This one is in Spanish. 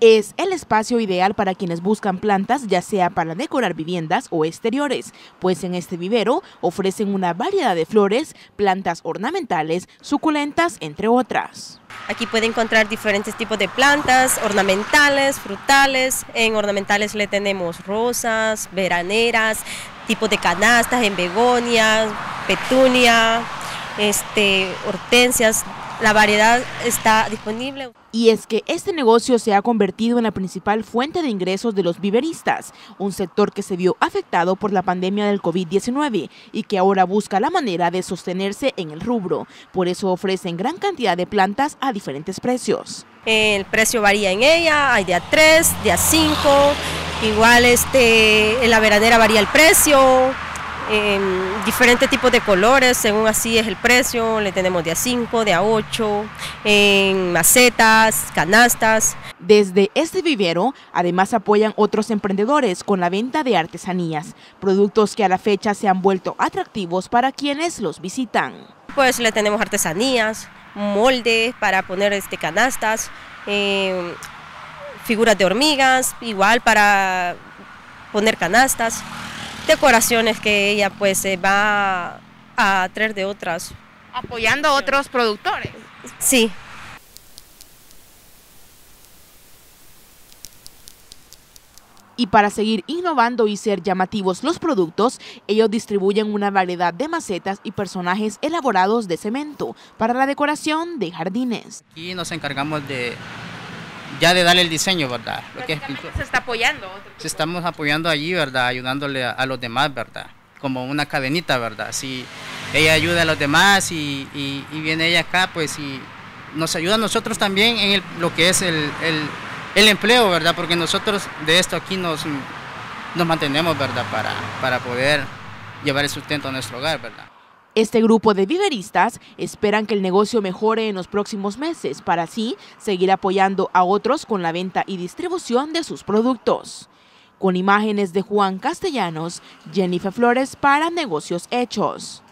Es el espacio ideal para quienes buscan plantas, ya sea para decorar viviendas o exteriores, pues en este vivero ofrecen una variedad de flores, plantas ornamentales, suculentas, entre otras. Aquí puede encontrar diferentes tipos de plantas, ornamentales, frutales. En ornamentales le tenemos rosas, veraneras, tipos de canastas, en begonias, petunia, este, hortensias, la variedad está disponible. Y es que este negocio se ha convertido en la principal fuente de ingresos de los viveristas, un sector que se vio afectado por la pandemia del COVID-19 y que ahora busca la manera de sostenerse en el rubro. Por eso ofrecen gran cantidad de plantas a diferentes precios. El precio varía en ella, hay de a 3, de a 5, igual este, en la veranera varía el precio, en diferentes tipos de colores, según así es el precio, le tenemos de a 5, de a 8, en macetas, canastas. Desde este vivero, además apoyan otros emprendedores con la venta de artesanías, productos que a la fecha se han vuelto atractivos para quienes los visitan. Pues le tenemos artesanías, moldes para poner este, canastas, eh, figuras de hormigas, igual para poner canastas decoraciones que ella pues se va a traer de otras. Apoyando a otros productores. Sí. Y para seguir innovando y ser llamativos los productos, ellos distribuyen una variedad de macetas y personajes elaborados de cemento para la decoración de jardines. Aquí nos encargamos de ya de darle el diseño, ¿verdad? Lo que se está apoyando. Se estamos apoyando allí, ¿verdad? Ayudándole a, los demás, ¿verdad? Como una cadenita, ¿verdad? Si ella ayuda a los demás y, viene ella acá, pues y nos ayuda a nosotros también en lo que es el, empleo, ¿verdad? Porque nosotros de esto aquí nos, nos mantenemos, ¿verdad? Para, para poder llevar el sustento a nuestro hogar, ¿verdad? Este grupo de viveristas esperan que el negocio mejore en los próximos meses para así seguir apoyando a otros con la venta y distribución de sus productos. Con imágenes de Juan Castellanos, Jennifer Flores para Negocios Hechos.